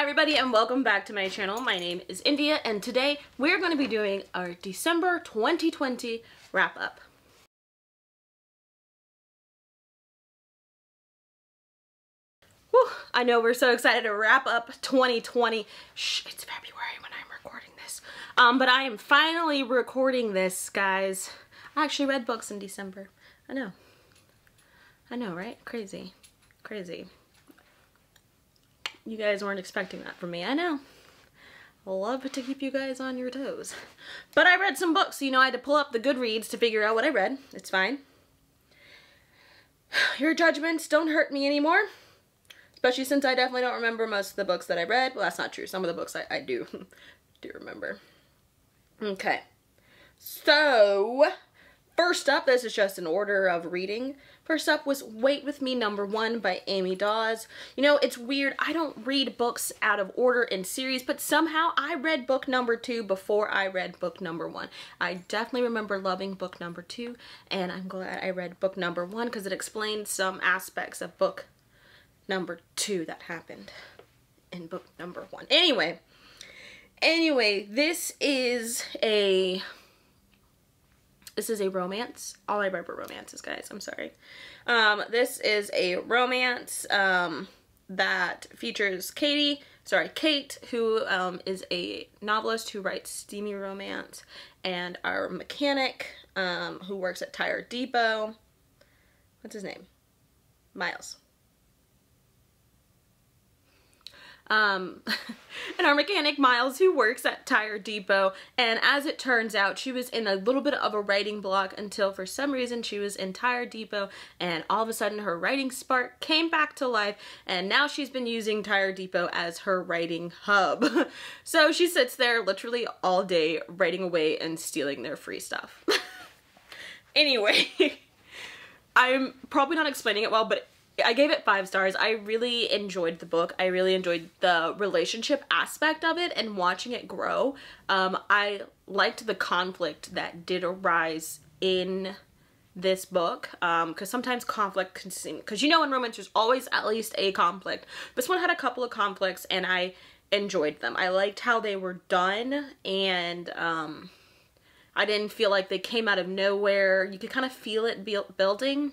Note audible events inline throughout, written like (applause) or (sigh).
Hi everybody and welcome back to my channel. My name is India and today we're going to be doing our December 2020 wrap up. Whew, I know we're so excited to wrap up 2020. Shh, it's February when I'm recording this. Um, but I am finally recording this, guys. I actually read books in December. I know. I know, right? Crazy. Crazy. You guys weren't expecting that from me. I know. Love to keep you guys on your toes. But I read some books, so you know I had to pull up the Goodreads to figure out what I read. It's fine. (sighs) Your judgments don't hurt me anymore. Especially since I definitely don't remember most of the books that I read. Well, that's not true. Some of the books I, I do, (laughs) do remember. Okay. So, First up, this is just an order of reading. First up was Wait With Me number one by Amy Daws. You know, it's weird. I don't read books out of order in series, but somehow I read book number two before I read book number one. I definitely remember loving book number two, and I'm glad I read book number one because it explained some aspects of book number two that happened in book number one. Anyway, anyway, this is a this is a romance. All I were romances, guys. I'm sorry. Um, this is a romance um, that features Katie, sorry, Kate, who um, is a novelist who writes steamy romance, and our mechanic um, who works at Tire Depot. What's his name? Miles. Um, (laughs) and our mechanic Miles who works at Tire Depot and as it turns out she was in a little bit of a writing block until for some reason she was in Tire Depot and all of a sudden her writing spark came back to life and now she's been using Tire Depot as her writing hub. (laughs) so she sits there literally all day writing away and stealing their free stuff. (laughs) anyway, I'm probably not explaining it well but I gave it five stars. I really enjoyed the book. I really enjoyed the relationship aspect of it and watching it grow. Um, I liked the conflict that did arise in this book because um, sometimes conflict can seem because you know in romance there's always at least a conflict this one had a couple of conflicts and I enjoyed them I liked how they were done and um, I didn't feel like they came out of nowhere you could kind of feel it building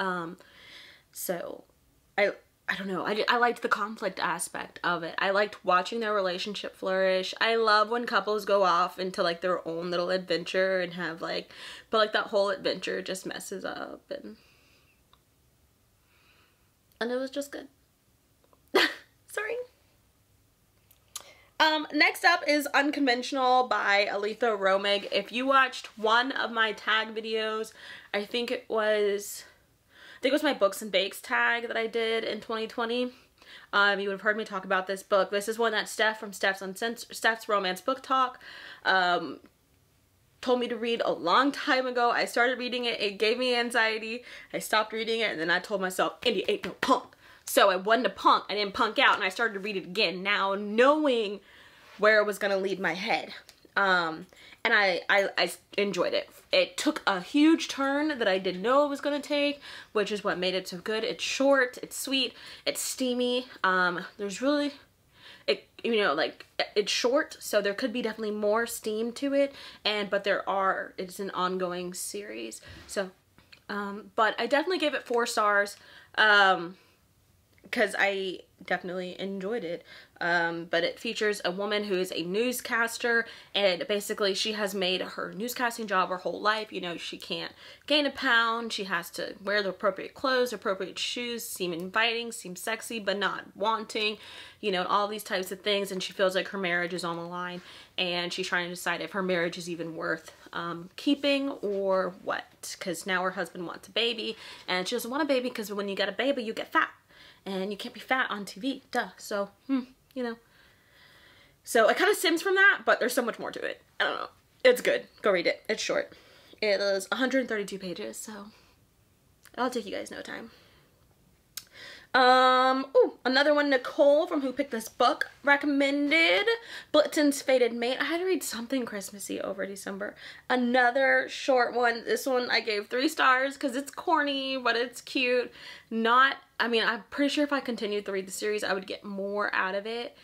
um, so I I don't know. I, I liked the conflict aspect of it. I liked watching their relationship flourish. I love when couples go off into like their own little adventure and have like, but like that whole adventure just messes up and, and it was just good. (laughs) Sorry. Um, next up is Unconventional by Aleatha Romig. If you watched one of my tag videos, I think it was think it was my books and bakes tag that I did in 2020. Um, you would have heard me talk about this book. This is one that Steph from Steph's, Uncens Steph's Romance Book Talk um, told me to read a long time ago. I started reading it. It gave me anxiety. I stopped reading it and then I told myself, India ain't no punk. So I wasn't a punk. I didn't punk out and I started to read it again now knowing where it was going to lead my head. Um, and I, I, I enjoyed it. It took a huge turn that I didn't know it was going to take, which is what made it so good. It's short, it's sweet, it's steamy. Um, there's really, it you know, like, it's short, so there could be definitely more steam to it, and but there are, it's an ongoing series. So, um, but I definitely gave it four stars. Um, because I definitely enjoyed it. Um, but it features a woman who is a newscaster and basically she has made her newscasting job her whole life. You know, she can't gain a pound. She has to wear the appropriate clothes, appropriate shoes, seem inviting, seem sexy, but not wanting, you know, all these types of things. And she feels like her marriage is on the line and she's trying to decide if her marriage is even worth um, keeping or what. Because now her husband wants a baby and she doesn't want a baby because when you get a baby, you get fat and you can't be fat on TV, duh. So, hmm, you know. So it kind of sims from that, but there's so much more to it. I don't know. It's good. Go read it. It's short. It is 132 pages, so it'll take you guys no time. Um, oh, another one, Nicole from Who Picked This Book recommended. Blitzen's Fated Mate. I had to read something Christmassy over December. Another short one. This one I gave three stars because it's corny, but it's cute. Not I mean, I'm pretty sure if I continued to read the series, I would get more out of it,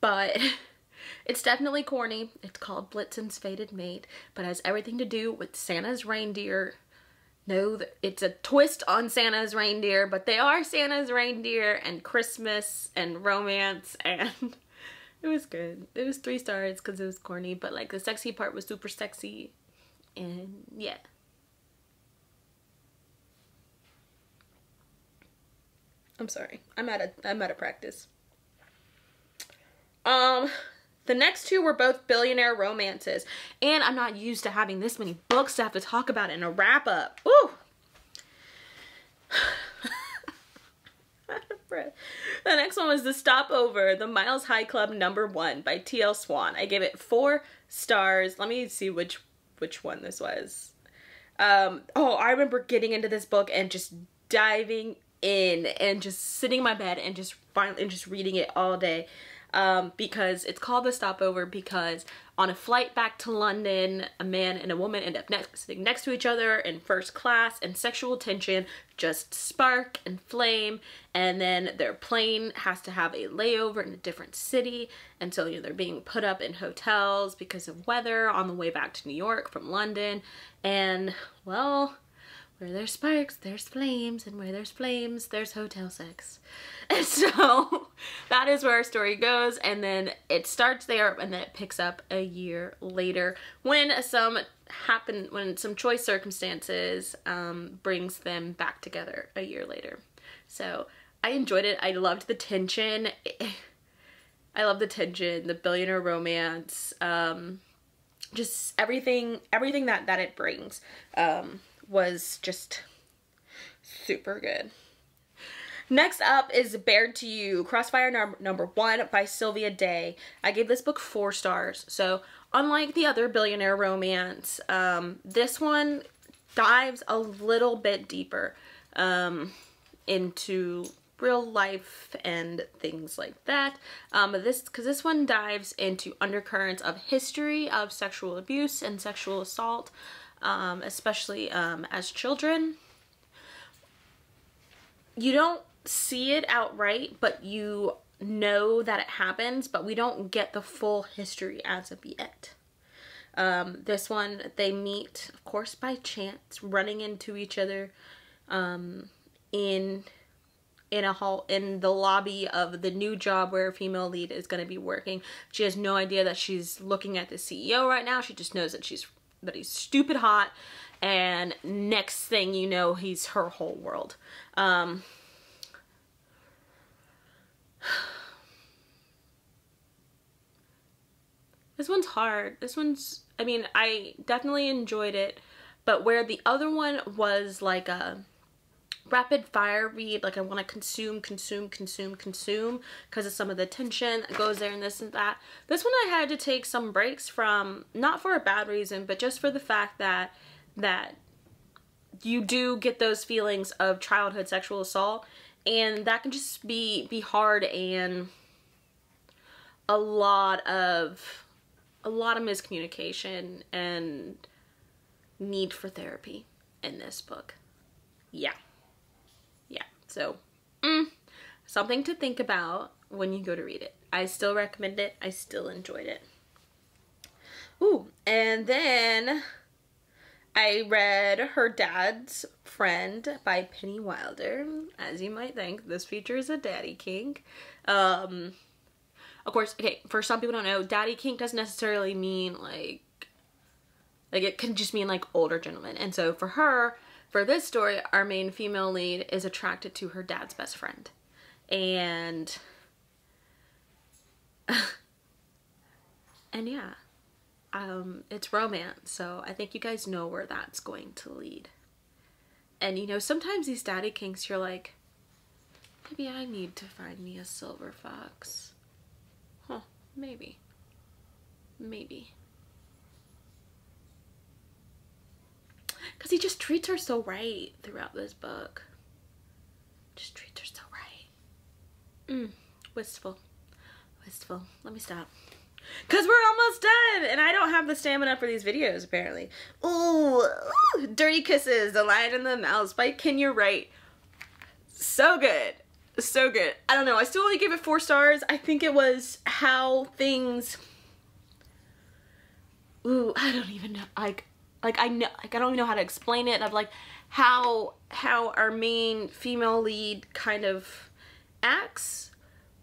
but (laughs) it's definitely corny. It's called Blitzen's Fated Mate, but has everything to do with Santa's reindeer. No, it's a twist on Santa's reindeer, but they are Santa's reindeer and Christmas and romance (laughs) and it was good. It was three stars because it was corny, but like the sexy part was super sexy and yeah. I'm sorry. I'm out of I'm out of practice. Um the next two were both billionaire romances. And I'm not used to having this many books to have to talk about in a wrap up. Woo! (laughs) the next one was The Stopover, The Miles High Club number one by T.L. Swan. I gave it four stars. Let me see which which one this was. Um, oh, I remember getting into this book and just diving in and just sitting in my bed and just finally and just reading it all day um, because it's called The Stopover because on a flight back to London, a man and a woman end up next, sitting next to each other in first class and sexual tension just spark and flame. And then their plane has to have a layover in a different city. And so you know they're being put up in hotels because of weather on the way back to New York from London. And well where there's sparks, there's flames, and where there's flames, there's hotel sex. (laughs) And so (laughs) that is where our story goes, and then it starts there, and then it picks up a year later when some happen, when some choice circumstances um, brings them back together a year later. So I enjoyed it. I loved the tension. (laughs) I love the tension, the billionaire romance, um, just everything, everything that that it brings. Um, was just super good. Next up is Bared to You, Crossfire num number one by Sylvia Day. I gave this book four stars. So unlike the other billionaire romance, um, this one dives a little bit deeper um, into real life and things like that. Um, this because this one dives into undercurrents of history of sexual abuse and sexual assault um, especially um, as children. You don't see it outright, but you know that it happens, but we don't get the full history as of yet. Um, this one, they meet, of course, by chance, running into each other um, in in a hall in the lobby of the new job where a female lead is going to be working. She has no idea that she's looking at the CEO right now. She just knows that she's that he's stupid hot and next thing you know he's her whole world. Um, (sighs) this one's hard. This one's i mean i definitely enjoyed it but where the other one was like a rapid fire read like i want to consume consume consume consume because of some of the tension that goes there and this and that. This one i had to take some breaks from not for a bad reason but just for the fact that that you do get those feelings of childhood sexual assault and that can just be be hard and a lot of a lot of miscommunication and need for therapy in this book. Yeah so, mm, something to think about when you go to read it. I still recommend it. I still enjoyed it. Ooh, and then I read Her Dad's Friend by Penny Wylder. As you might think, this features a daddy kink. Um, of course, okay, for some people don't know, daddy kink doesn't necessarily mean like, like it can just mean like older gentlemen. And so for her, for this story, our main female lead is attracted to her dad's best friend. And and yeah, um, it's romance, so I think you guys know where that's going to lead. And you know, sometimes these daddy kinks, you're like, maybe I need to find me a silver fox. Huh, maybe. Maybe. Because he just treats her so right throughout this book. Just treats her so right. Mmm, wistful. Wistful. Let me stop. Because we're almost done, and I don't have the stamina for these videos, apparently. Ooh, ooh Dirty Kisses, The Lion and the Mouse by Kenya Wright. so good. So good. I don't know. I still only gave it four stars. I think it was how things. Ooh, I don't even know. Like, like I know, like I don't even know how to explain it. Of like how how our main female lead kind of acts,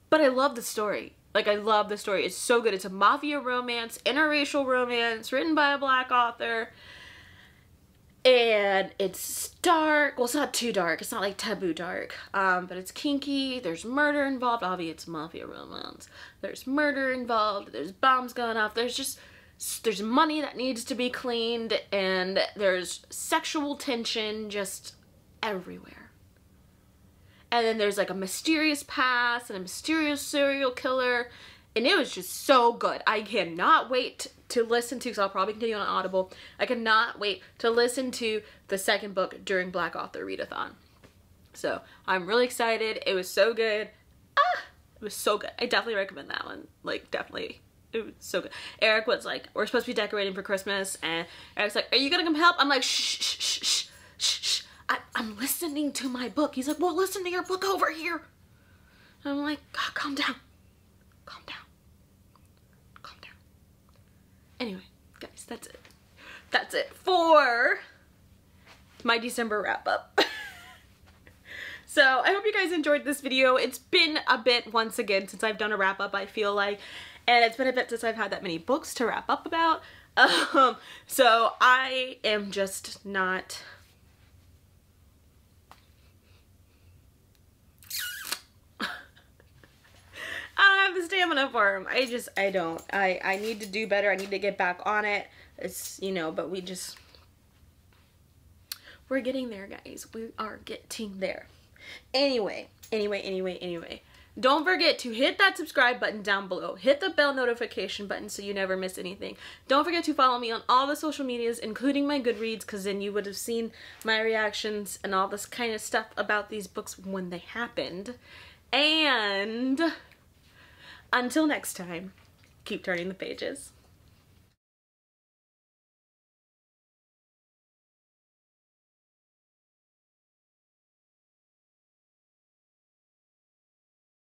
but I love the story. Like I love the story. It's so good. It's a mafia romance, interracial romance, written by a black author and it's dark. Well, it's not too dark. It's not like taboo dark. Um, but it's kinky. There's murder involved. Obviously, it's mafia romance. There's murder involved. There's bombs going off. There's just there's money that needs to be cleaned, and there's sexual tension just everywhere. And then there's like a mysterious past and a mysterious serial killer, and it was just so good. I cannot wait to listen to, because I'll probably continue on Audible. I cannot wait to listen to the second book during Black Author Readathon. So I'm really excited. It was so good. Ah, it was so good. I definitely recommend that one. Like, definitely. It was so good. Eric was like, we're supposed to be decorating for Christmas, and Eric's like, are you gonna come help? I'm like, shh, shh, shh, shh, shh, shh. I, I'm listening to my book. He's like, well, listen to your book over here. And I'm like, oh, calm down, calm down. Calm down. Anyway, guys, that's it. That's it for my December wrap up. (laughs) so I hope you guys enjoyed this video. It's been a bit once again since I've done a wrap up, I feel like. And it's been a bit since I've had that many books to wrap up about. (laughs) Um, so I am just not (laughs) I don't have the stamina for him. I just, I don't. I, I need to do better. I need to get back on it. It's, you know, but we just, we're getting there, guys. We are getting there. Anyway, anyway, anyway, anyway. Don't forget to hit that subscribe button down below. Hit the bell notification button so you never miss anything. Don't forget to follow me on all the social medias, including my Goodreads, because then you would have seen my reactions and all this kind of stuff about these books when they happened. And until next time, keep turning the pages.